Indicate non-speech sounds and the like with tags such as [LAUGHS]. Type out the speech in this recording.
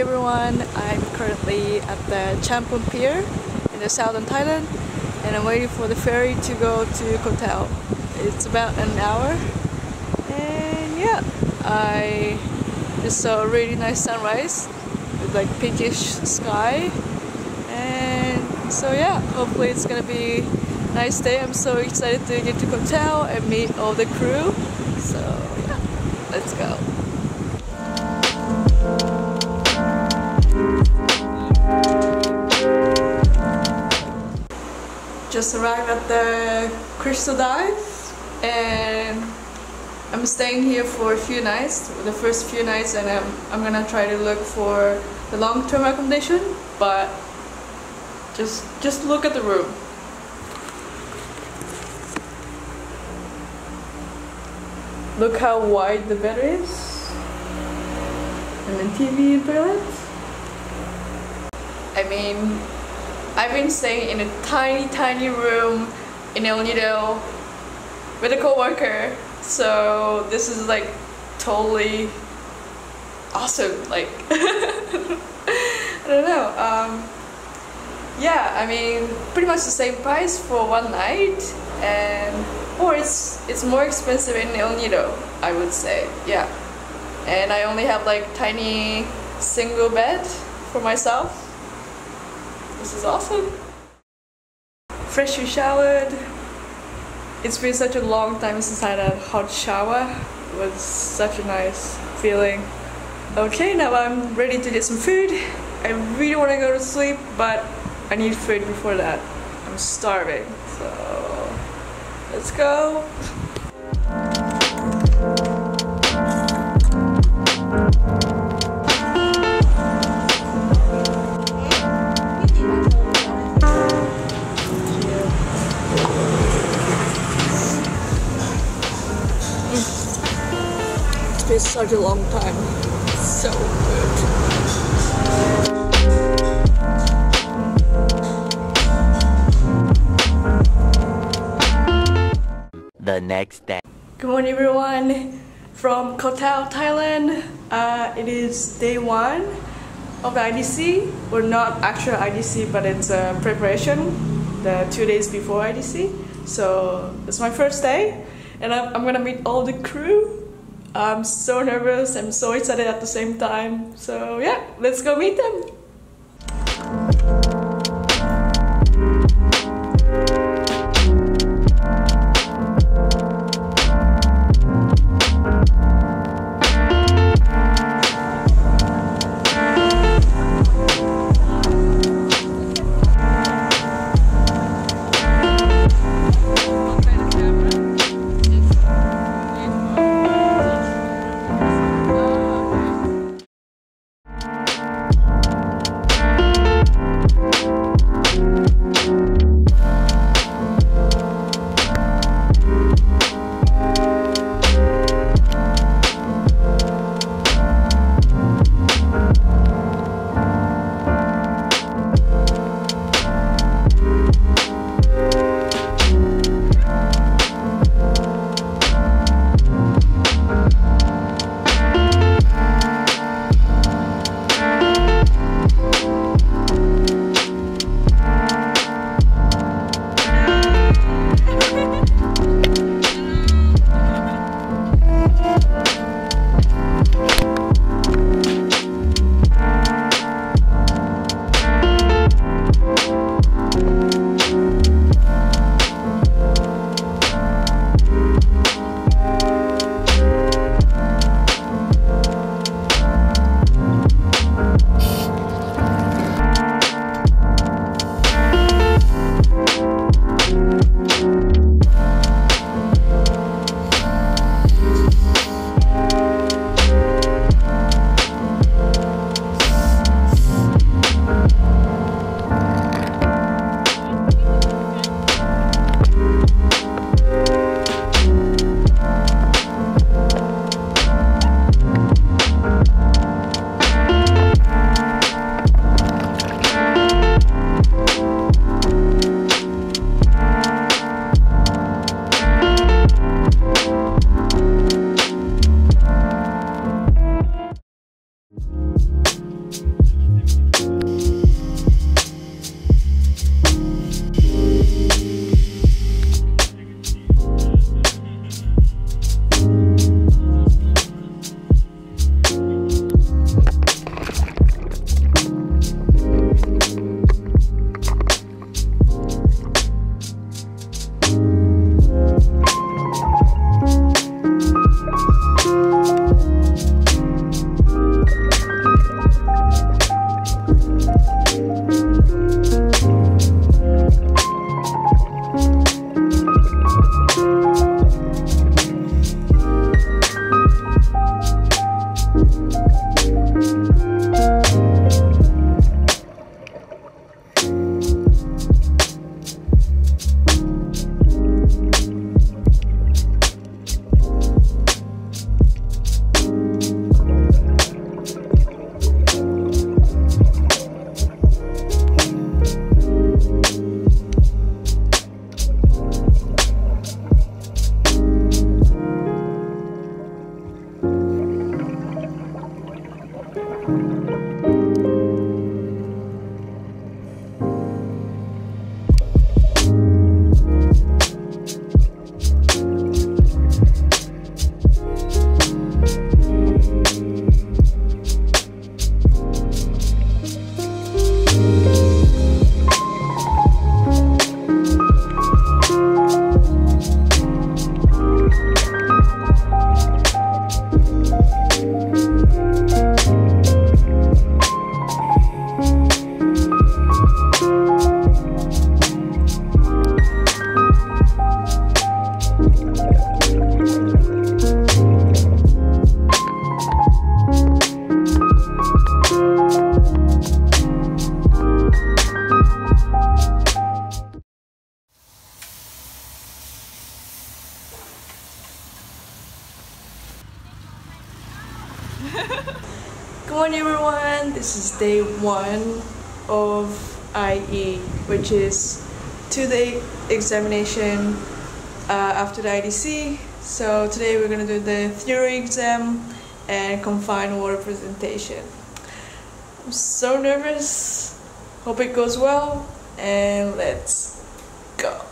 everyone, I'm currently at the Chumphon Pier in the southern Thailand and I'm waiting for the ferry to go to Koh Tao. It's about an hour and yeah, I just saw a really nice sunrise with like pinkish sky and so yeah, hopefully it's gonna be a nice day. I'm so excited to get to Koh Tao and meet all the crew. So yeah, let's go. Just arrived at the Crystal Dive and I'm staying here for a few nights, the first few nights and I'm, I'm gonna try to look for the long-term accommodation but just just look at the room. Look how wide the bed is and then TV and toilet. I mean I've been staying in a tiny, tiny room in El Nido with a coworker. So this is like totally awesome. Like [LAUGHS] I don't know. Um, yeah, I mean, pretty much the same price for one night, and or it's it's more expensive in El Nido, I would say. Yeah, and I only have like tiny single bed for myself this is awesome. Freshly showered. It's been such a long time since I had a hot shower. It was such a nice feeling. Okay, now I'm ready to get some food. I really want to go to sleep, but I need food before that. I'm starving, so let's go. Such a long time. So good. The next day. Good morning everyone from Koh Tao, Thailand. Uh, it is day one of the IDC. We're not actual IDC, but it's a preparation, the two days before IDC. So it's my first day, and I'm, I'm gonna meet all the crew I'm so nervous, I'm so excited at the same time. So yeah, let's go meet them. [LAUGHS] morning everyone, this is day one of IE which is two-day examination uh, after the IDC so today we're gonna do the theory exam and confined water presentation. I'm so nervous, hope it goes well and let's go.